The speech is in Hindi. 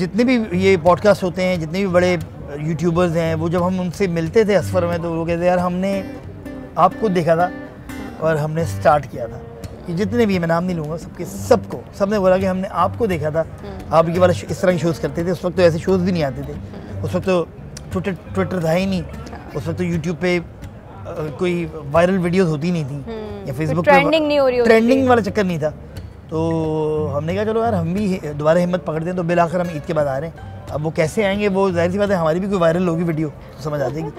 जितने भी ये पॉडकास्ट होते हैं जितने भी बड़े यूट्यूबर्स हैं वो जब हम उनसे मिलते थे असफर में तो वो कहते यार हमने आपको देखा था और हमने स्टार्ट किया था। कि जितने भी मैं नाम नहीं लूँगा सबके सबको सबने बोला कि हमने आपको देखा था। आप ये वाला इस तरह के शोज़ करते थे। उस वक्त तो ऐसे शोज़ भी नहीं आते थे। उस वक्त तो ट्विटर ट्विटर था ही नहीं। उस वक्त तो यूट्यूब पे कोई वायरल वीडियोस होती नहीं थी। या फेसबुक ट्रेंडिंग नहीं हो रही ट्रेंडिंग वाला चक्कर नहीं था। तो हमने कहा, चलो यार, हम भी दोबारा हिम्मत पकड़ दें तो बिल आखिर हम ईद के बाद आ रहे हैं। अब वो कैसे आएँगे, वो ज़ाहिर सी बात है, हमारी भी कोई वायरल होगी वीडियो तो समझ आ जाएगी।